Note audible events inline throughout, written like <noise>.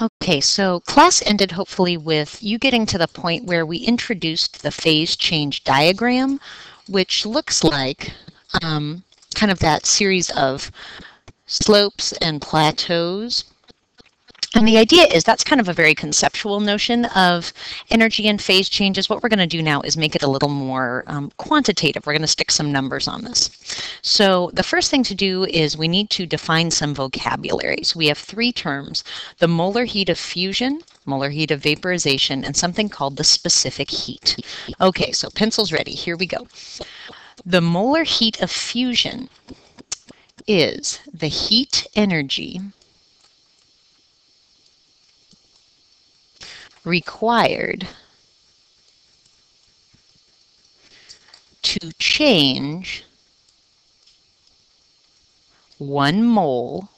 Okay, so class ended hopefully with you getting to the point where we introduced the phase change diagram, which looks like um, kind of that series of slopes and plateaus and the idea is that's kind of a very conceptual notion of energy and phase changes. What we're going to do now is make it a little more um, quantitative. We're going to stick some numbers on this. So the first thing to do is we need to define some vocabulary. So we have three terms, the molar heat of fusion, molar heat of vaporization, and something called the specific heat. Okay, so pencils ready. Here we go. The molar heat of fusion is the heat energy required to change one mole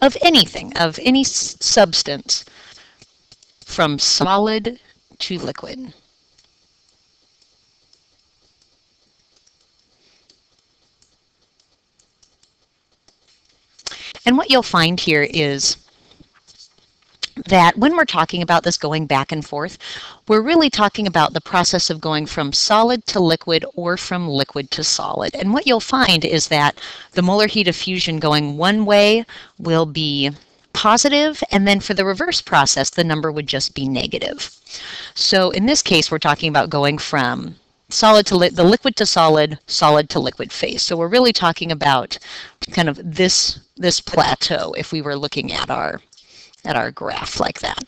of anything, of any substance, from solid to liquid. And what you'll find here is that when we're talking about this going back and forth, we're really talking about the process of going from solid to liquid or from liquid to solid. And what you'll find is that the molar heat of fusion going one way will be positive, and then for the reverse process, the number would just be negative. So in this case, we're talking about going from solid to li the liquid to solid, solid to liquid phase. So we're really talking about kind of this this plateau if we were looking at our at our graph like that.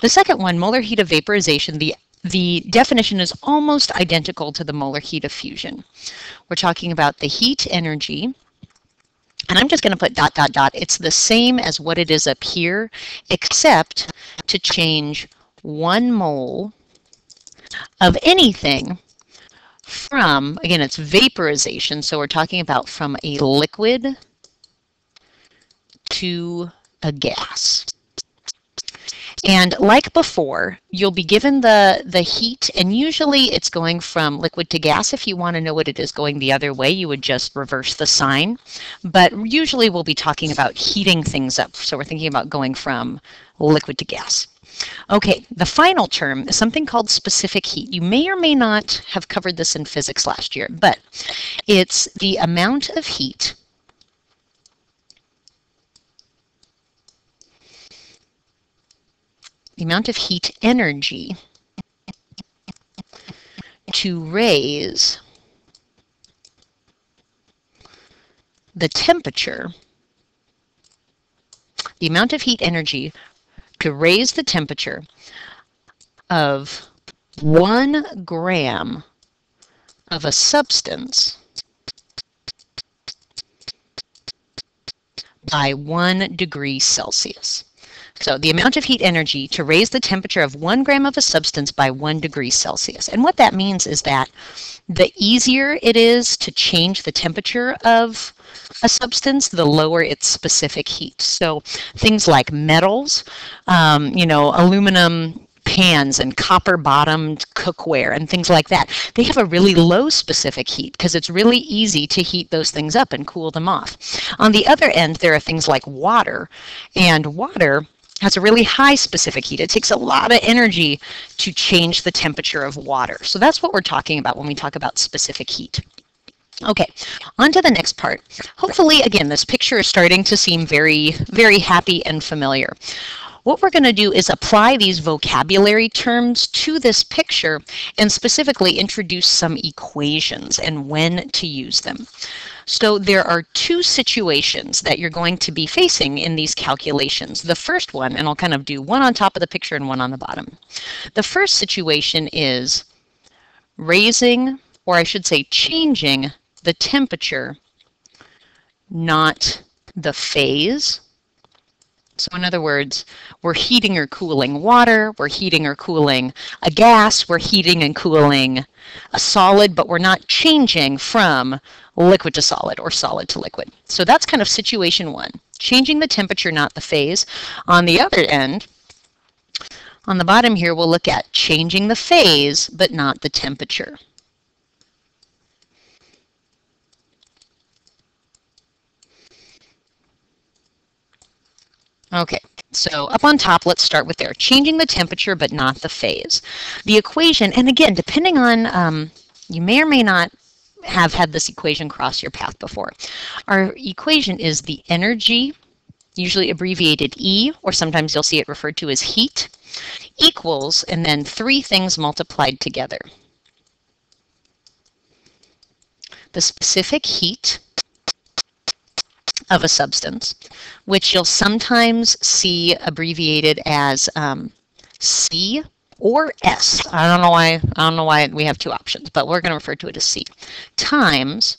The second one, molar heat of vaporization, the the definition is almost identical to the molar heat of fusion. We're talking about the heat energy, and I'm just going to put dot, dot, dot. It's the same as what it is up here, except to change one mole of anything from, again, it's vaporization, so we're talking about from a liquid to a gas. And like before, you'll be given the, the heat, and usually it's going from liquid to gas. If you want to know what it is going the other way, you would just reverse the sign. But usually we'll be talking about heating things up. So we're thinking about going from liquid to gas. Okay, the final term is something called specific heat. You may or may not have covered this in physics last year, but it's the amount of heat the amount of heat energy to raise the temperature, the amount of heat energy to raise the temperature of one gram of a substance by one degree Celsius. So the amount of heat energy to raise the temperature of one gram of a substance by one degree Celsius. And what that means is that the easier it is to change the temperature of a substance, the lower its specific heat. So things like metals, um, you know, aluminum pans and copper bottomed cookware and things like that. They have a really low specific heat because it's really easy to heat those things up and cool them off. On the other end, there are things like water, and water has a really high specific heat. It takes a lot of energy to change the temperature of water. So that's what we're talking about when we talk about specific heat. Okay, on to the next part. Hopefully, again, this picture is starting to seem very, very happy and familiar. What we're going to do is apply these vocabulary terms to this picture and specifically introduce some equations and when to use them. So there are two situations that you're going to be facing in these calculations. The first one, and I'll kind of do one on top of the picture and one on the bottom. The first situation is raising, or I should say changing, the temperature, not the phase. So in other words, we're heating or cooling water, we're heating or cooling a gas, we're heating and cooling a solid, but we're not changing from liquid to solid or solid to liquid. So that's kind of situation one, changing the temperature, not the phase. On the other end, on the bottom here, we'll look at changing the phase, but not the temperature. Okay, So up on top, let's start with there. Changing the temperature, but not the phase. The equation, and again, depending on, um, you may or may not have had this equation cross your path before. Our equation is the energy, usually abbreviated E, or sometimes you'll see it referred to as heat, equals, and then three things multiplied together. The specific heat, of a substance, which you'll sometimes see abbreviated as um, C or S. I don't know why I don't know why we have two options, but we're going to refer to it as C times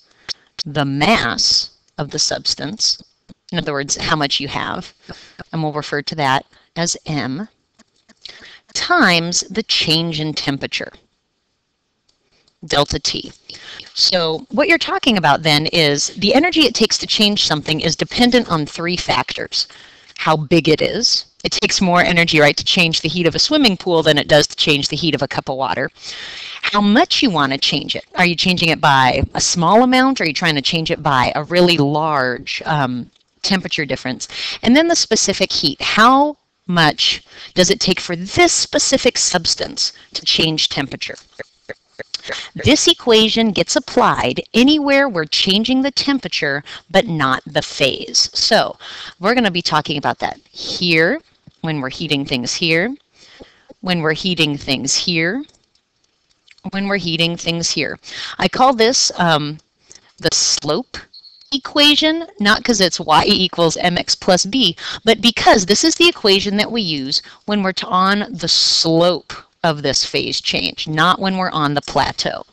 the mass of the substance. In other words, how much you have, and we'll refer to that as M times the change in temperature delta T. So what you're talking about then is the energy it takes to change something is dependent on three factors. How big it is. It takes more energy, right, to change the heat of a swimming pool than it does to change the heat of a cup of water. How much you want to change it. Are you changing it by a small amount or are you trying to change it by a really large um, temperature difference? And then the specific heat. How much does it take for this specific substance to change temperature? This equation gets applied anywhere we're changing the temperature, but not the phase. So we're going to be talking about that here, when we're heating things here, when we're heating things here, when we're heating things here. I call this um, the slope equation, not because it's y equals mx plus b, but because this is the equation that we use when we're on the slope of this phase change, not when we're on the plateau.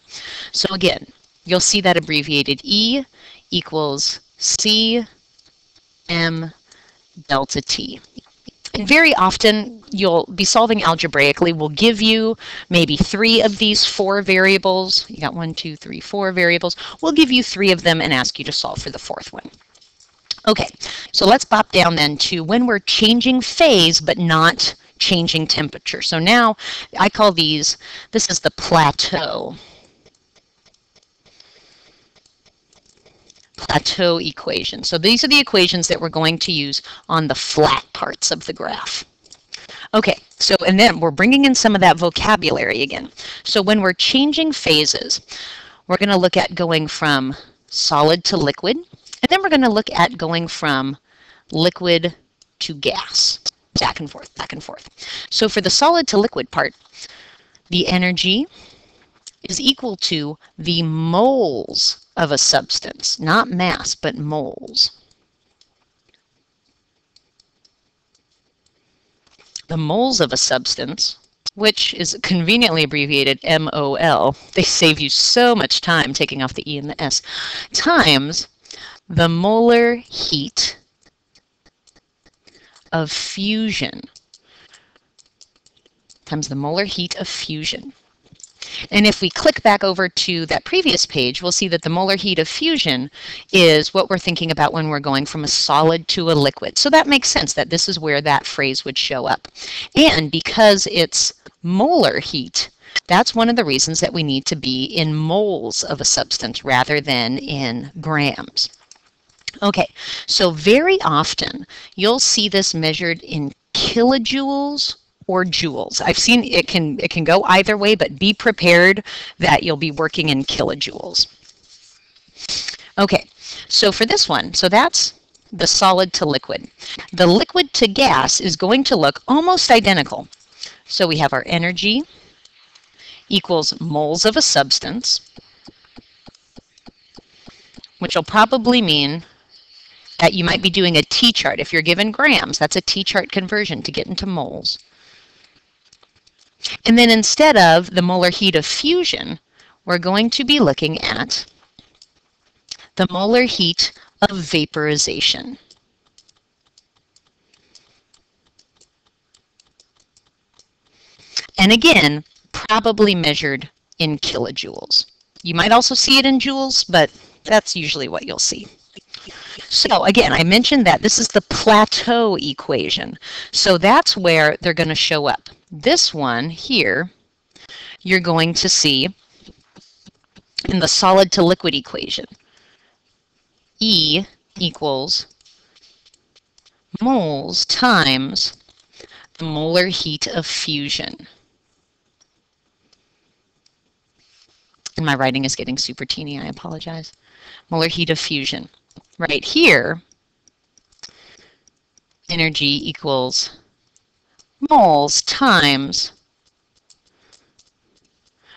So again, you'll see that abbreviated E equals C M delta T. And very often you'll be solving algebraically. We'll give you maybe three of these four variables. You got one, two, three, four variables. We'll give you three of them and ask you to solve for the fourth one. Okay, so let's pop down then to when we're changing phase but not changing temperature. So now I call these, this is the plateau. Plateau equation. So these are the equations that we're going to use on the flat parts of the graph. Okay, so and then we're bringing in some of that vocabulary again. So when we're changing phases, we're going to look at going from solid to liquid, and then we're going to look at going from liquid to gas back and forth, back and forth. So for the solid to liquid part, the energy is equal to the moles of a substance, not mass, but moles. The moles of a substance, which is conveniently abbreviated MOL, they save you so much time taking off the E and the S, times the molar heat of fusion times the molar heat of fusion. And if we click back over to that previous page, we'll see that the molar heat of fusion is what we're thinking about when we're going from a solid to a liquid. So that makes sense that this is where that phrase would show up. And because it's molar heat, that's one of the reasons that we need to be in moles of a substance rather than in grams. Okay, so very often you'll see this measured in kilojoules or joules. I've seen it can it can go either way, but be prepared that you'll be working in kilojoules. Okay, so for this one, so that's the solid to liquid. The liquid to gas is going to look almost identical. So we have our energy equals moles of a substance, which will probably mean that you might be doing a T-chart. If you're given grams, that's a T-chart conversion to get into moles. And then instead of the molar heat of fusion, we're going to be looking at the molar heat of vaporization. And again, probably measured in kilojoules. You might also see it in joules, but that's usually what you'll see. So again, I mentioned that this is the plateau equation. So that's where they're going to show up. This one here, you're going to see in the solid to liquid equation. E equals moles times the molar heat of fusion. And my writing is getting super teeny, I apologize. Molar heat of fusion. Right here, energy equals moles times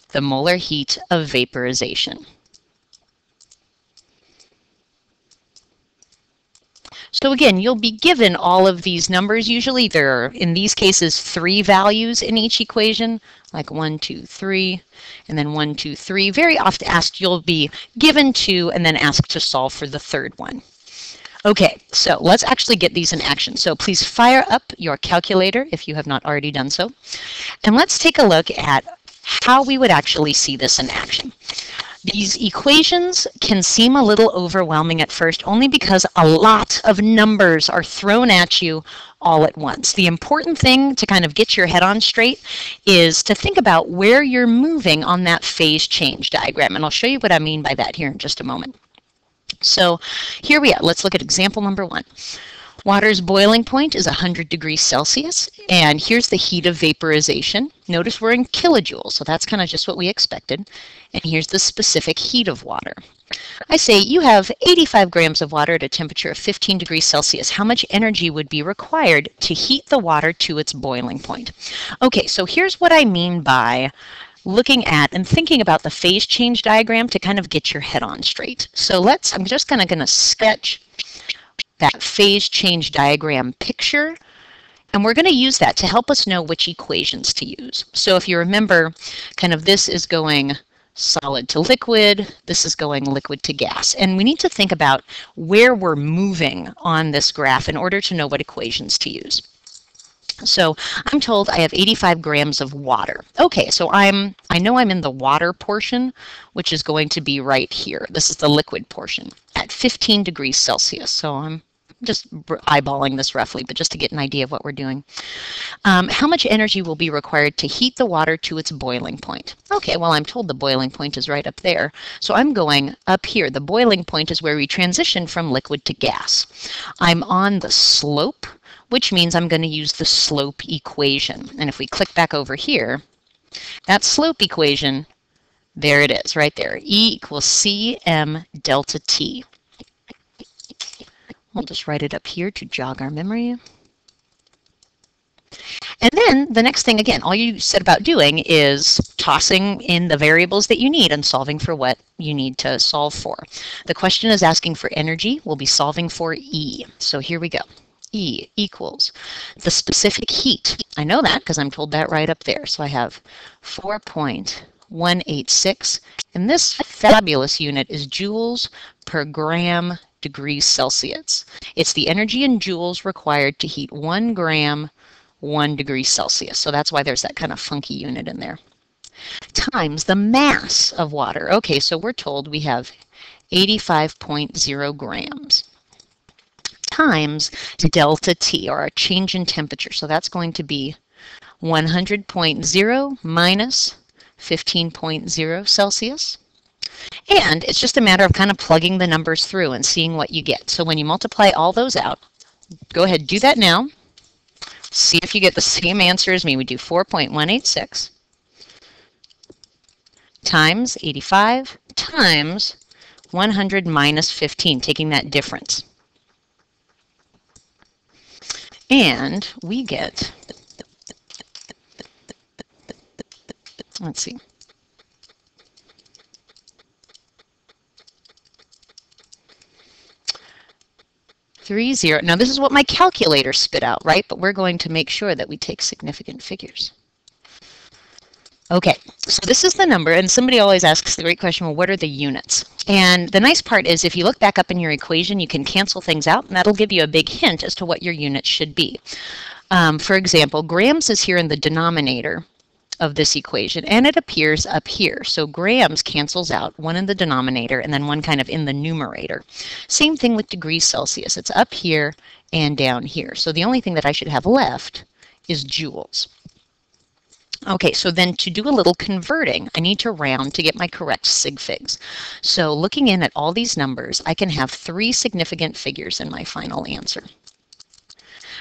the molar heat of vaporization. So again, you'll be given all of these numbers. Usually there are, in these cases, three values in each equation, like one, two, three, and then one, two, three. Very often asked, you'll be given two and then asked to solve for the third one. Okay, so let's actually get these in action. So please fire up your calculator if you have not already done so. And let's take a look at how we would actually see this in action. These equations can seem a little overwhelming at first only because a lot of numbers are thrown at you all at once. The important thing to kind of get your head on straight is to think about where you're moving on that phase change diagram. And I'll show you what I mean by that here in just a moment. So here we are. Let's look at example number one. Water's boiling point is 100 degrees Celsius, and here's the heat of vaporization. Notice we're in kilojoules, so that's kind of just what we expected. And here's the specific heat of water. I say you have 85 grams of water at a temperature of 15 degrees Celsius. How much energy would be required to heat the water to its boiling point? Okay, so here's what I mean by looking at and thinking about the phase change diagram to kind of get your head on straight. So let's, I'm just kind of going to sketch that phase change diagram picture. And we're going to use that to help us know which equations to use. So if you remember, kind of this is going solid to liquid, this is going liquid to gas. And we need to think about where we're moving on this graph in order to know what equations to use. So I'm told I have 85 grams of water. Okay, so I'm I know I'm in the water portion, which is going to be right here. This is the liquid portion at 15 degrees Celsius. So I'm just eyeballing this roughly, but just to get an idea of what we're doing. Um, how much energy will be required to heat the water to its boiling point? Okay, well, I'm told the boiling point is right up there. So I'm going up here. The boiling point is where we transition from liquid to gas. I'm on the slope, which means I'm going to use the slope equation. And if we click back over here, that slope equation, there it is, right there. E equals cm delta t. We'll just write it up here to jog our memory. And then the next thing, again, all you said about doing is tossing in the variables that you need and solving for what you need to solve for. The question is asking for energy. We'll be solving for E. So here we go. E equals the specific heat. I know that because I'm told that right up there. So I have 4.186. And this fabulous unit is joules per gram degrees Celsius. It's the energy in joules required to heat one gram, one degree Celsius. So that's why there's that kind of funky unit in there. Times the mass of water. Okay, so we're told we have 85.0 grams times delta T, or a change in temperature. So that's going to be 100.0 minus 15.0 Celsius. And it's just a matter of kind of plugging the numbers through and seeing what you get. So when you multiply all those out, go ahead, do that now. See if you get the same answer as me. We do 4.186 times 85 times 100 minus 15, taking that difference. And we get, let's see, three zero. Now this is what my calculator spit out, right? But we're going to make sure that we take significant figures. Okay, so this is the number, and somebody always asks the great question, well, what are the units? And the nice part is if you look back up in your equation, you can cancel things out, and that'll give you a big hint as to what your units should be. Um, for example, grams is here in the denominator, of this equation, and it appears up here. So grams cancels out, one in the denominator, and then one kind of in the numerator. Same thing with degrees Celsius. It's up here and down here. So the only thing that I should have left is joules. Okay, so then to do a little converting, I need to round to get my correct sig figs. So looking in at all these numbers, I can have three significant figures in my final answer.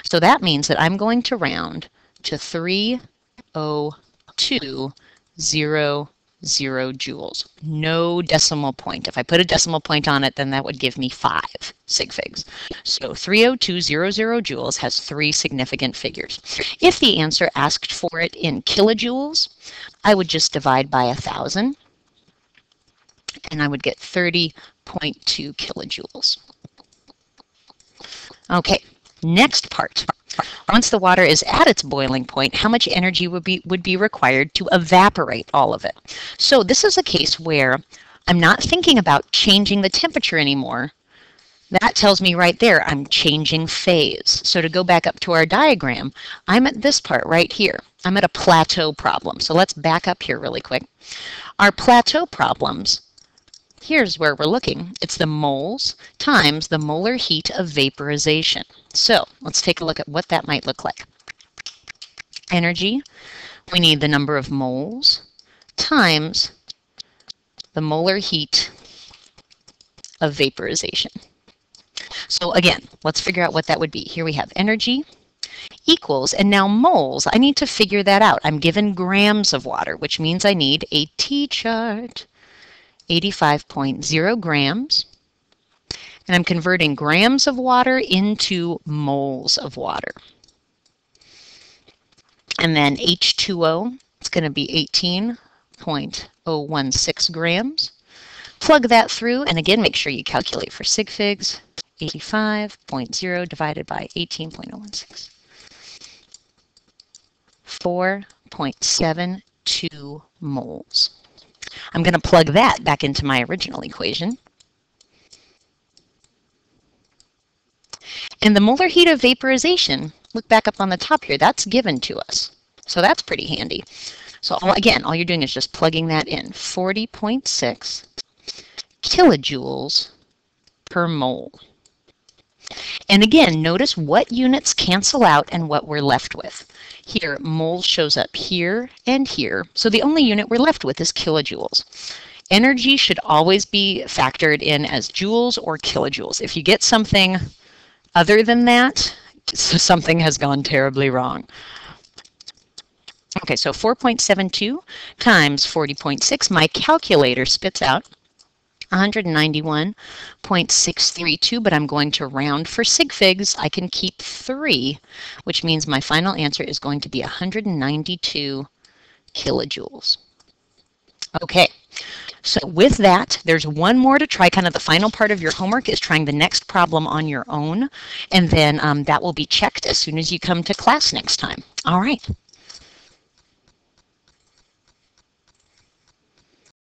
So that means that I'm going to round to 305. 0.200 joules. No decimal point. If I put a decimal point on it, then that would give me five sig figs. So 30200 joules has three significant figures. If the answer asked for it in kilojoules, I would just divide by 1,000 and I would get 30.2 kilojoules. Okay, next part. Once the water is at its boiling point, how much energy would be, would be required to evaporate all of it? So this is a case where I'm not thinking about changing the temperature anymore. That tells me right there I'm changing phase. So to go back up to our diagram, I'm at this part right here. I'm at a plateau problem. So let's back up here really quick. Our plateau problems Here's where we're looking. It's the moles times the molar heat of vaporization. So let's take a look at what that might look like. Energy, we need the number of moles times the molar heat of vaporization. So again, let's figure out what that would be. Here we have energy equals, and now moles, I need to figure that out. I'm given grams of water, which means I need a T-chart. 85.0 grams. And I'm converting grams of water into moles of water. And then H2O, it's going to be 18.016 grams. Plug that through, and again, make sure you calculate for sig figs. 85.0 divided by 18.016. 4.72 moles. I'm going to plug that back into my original equation. And the molar heat of vaporization, look back up on the top here, that's given to us. So that's pretty handy. So all, again, all you're doing is just plugging that in. 40.6 kilojoules per mole. And again, notice what units cancel out and what we're left with. Here, mole shows up here and here. So the only unit we're left with is kilojoules. Energy should always be factored in as joules or kilojoules. If you get something other than that, <laughs> something has gone terribly wrong. Okay, so 4.72 times 40.6, my calculator spits out 191.632, but I'm going to round for sig figs. I can keep 3, which means my final answer is going to be 192 kilojoules. Okay, so with that, there's one more to try. Kind of the final part of your homework is trying the next problem on your own, and then um, that will be checked as soon as you come to class next time. All right.